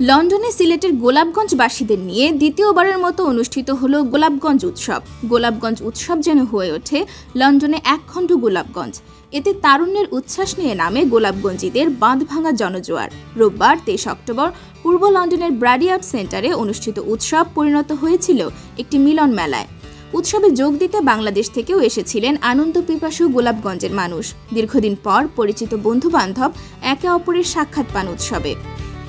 লন্ডনে সিলেটের গোলাপগঞ্জবাসীদের নিয়ে দ্বিতীয়বারের মতো অনুষ্ঠিত হল গোলাপগঞ্জ উৎসব। গোলাপগঞ্জ উৎসব যেন হয়ে ওঠে, লন্ডনে একখণ্ড গোলাপগঞ্জ। এতে তারুণ্যের উচ্ছ্বাস নিয়ে নামে গোলাপগঞ্জিদের বাঁধ ভাঙা জনজোয়ার। রোববার তেইশ অক্টোবর পূর্ব লন্ডনের ব্রাডিয়ার্ট সেন্টারে অনুষ্ঠিত উৎসব পরিণত হয়েছিল একটি মিলন মেলায়। উৎসবে যোগ দিতে বাংলাদেশ থেকেও এসেছিলেন আনন্দ পিপাসু গোলাপগঞ্জের মানুষ। দীর্ঘদিন পর পরিচিত বন্ধু বান্ধব একে অপরের সাক্ষাৎ পান উৎসবে।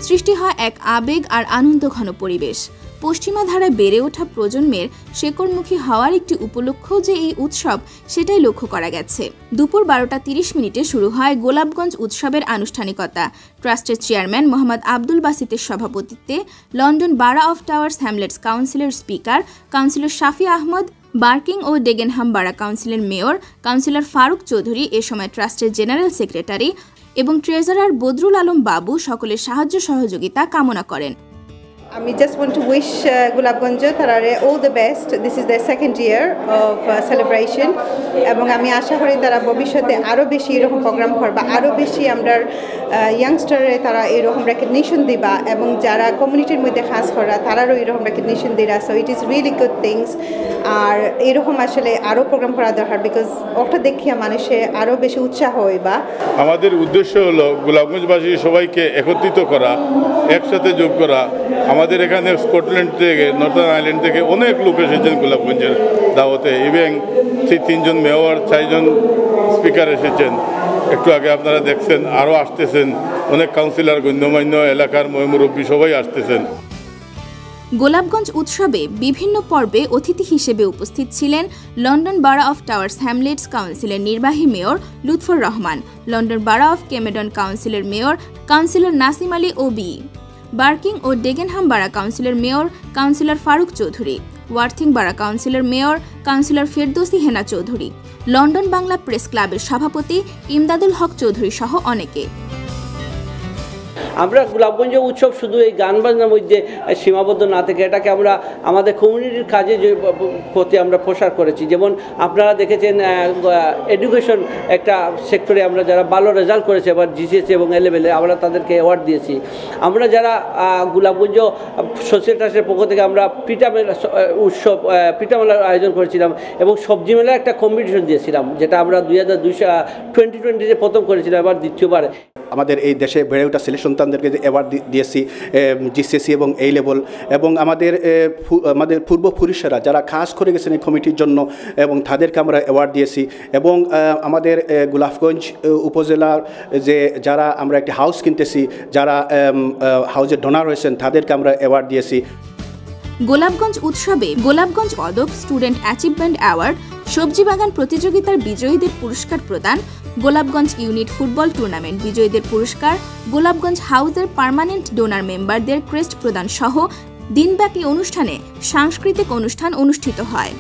সৃষ্টি হয় এক আবেগ আর আনন্দ ঘন পরিবেশ। পশ্চিমা ধারায় বেড়ে ওঠা প্রজন্মের শেকড়মুখী হওয়ার একটি উপলক্ষ যে এই উৎসব, সেটাই লক্ষ্য করা গেছে। দুপুর বারোটা তিরিশ মিনিটে শুরু হয় গোলাপগঞ্জ উৎসবের আনুষ্ঠানিকতা। ট্রাস্টের চেয়ারম্যান মোহাম্মদ আব্দুল বাসিতের সভাপতিত্বে London borough of Towers Hamlets কাউন্সিলের speaker, councillor Shafi Ahmed, Barking ও ডেগেনহাম বারা কাউন্সিলের মেয়র, কাউন্সিলর ফারুক চৌধুরী, এ সময় ট্রাস্টের জেনারেল সেক্রেটারি এবং ট্রেজারার বদরুল আলম বাবু সকলের সাহায্য সহযোগিতা কামনা করেন। আমি just want to wish Golapganj তারা all the best this is the second year of celebration এবং আমি আশা করি তারা ভবিষ্যতে আরও বেশি এরকম প্রোগ্রাম করবা। আরও বেশি আমরা ইয়াংস্টারে তারা এরকম রেকগনিশন দিবা এবং যারা কমিউনিটির মধ্যে কাজ করা, তারারও এরকম recognition দিরা। So it is really good things আর এরকম আসলে আরও প্রোগ্রাম করা দরকার বিকজ ওটা দেখিয়া মানুষে আরও বেশি উৎসাহ হইবা। আমাদের উদ্দেশ্য হলো গোলাপগঞ্জবাসী সবাইকে একত্রিত করা, একসাথে যোগ করা। আমাদের এখানে স্কটল্যান্ড থেকে নর্থার্ন আইল্যান্ড থেকে অনেক লোক এসেছেন গোলাপগঞ্জের দাওয়াতে। ইভেন সেই তিনজন মেয়র, চারজন স্পিকার এসেছেন। একটু আগে আপনারা দেখছেন আরও আসতেছেন। অনেক কাউন্সিলর, গণ্যমান্য এলাকার ময়মুরব্বী সবাই আসতেছেন। গোলাপগঞ্জ উৎসবে বিভিন্ন পর্বে অতিথি হিসেবে উপস্থিত ছিলেন London borough of Towers Hamlets কাউন্সিলের নির্বাহী mayor Lutfur Rahman, London borough of Camden কাউন্সিলের mayor councillor Nasim Ali OBE. Barking ও Dagenham borough councillor mayor councillor Faruk Chowdhury, Worthing borough councillor mayor councillor Ferdousi Hena Chowdhury, London Bangla press ক্লাবের সভাপতি ইমদাদুল হক চৌধুরী সহ অনেকে। আমরা গোলাপগঞ্জ উৎসব শুধু এই গান বাজনার মধ্যে সীমাবদ্ধ না থেকে এটাকে আমরা আমাদের কমিউনিটির কাজে প্রতি আমরা প্রসার করেছি। যেমন আপনারা দেখেছেন এডুকেশন একটা সেক্টরে আমরা যারা ভালো রেজাল্ট করেছে এবার জিসিএসি এবং এলেভেলে আমরা তাদেরকে অ্যাওয়ার্ড দিয়েছি। আমরা যারা গোলাপগঞ্জ ট্রাস্টের পক্ষ থেকে আমরা পিঠা মেলা উৎসব পিঠা মেলার আয়োজন করেছিলাম এবং সবজি মেলার একটা কম্পিটিশন দিয়েছিলাম, যেটা আমরা দুই হাজার দুইশো টোয়েন্টি টোয়েন্টিতে প্রথম করেছিলাম, এবার দ্বিতীয়বার। আমাদের এই দেশে বেড়ে ওঠা ছেলে সন্তানদেরকে যে অ্যাওয়ার্ড দিয়েছি জিসিএসি এবং এই লেভেল এবং আমাদের আমাদের পূর্বপুরুষেরা যারা কাজ করে গেছেন এই কমিটির জন্য এবং তাদেরকে আমরা অ্যাওয়ার্ড দিয়েছি এবং আমাদের গোলাপগঞ্জ উপজেলার যে যারা আমরা একটি হাউস কিনতেছি, যারা হাউসের ডোনার হয়েছেন, তাদেরকে আমরা অ্যাওয়ার্ড দিয়েছি। গোলাপগঞ্জ উৎসবে গোলাপগঞ্জ পদক স্টুডেন্ট অ্যাচিভমেন্ট অ্যাওয়ার্ড সবজি বাগান প্রতিযোগিতার বিজয়ীদের পুরস্কার প্রদান গোলাপগঞ্জ ইউনিট ফুটবল টুর্নামেন্ট। বিজয়ীদের পুরস্কার গোলাপগঞ্জ হাউজের পার্মানেন্ট ডোনার মেম্বারদের ক্রেস্ট প্রদান সহ দিনব্যাপী অনুষ্ঠানে সাংস্কৃতিক অনুষ্ঠান অনুষ্ঠিত হয়।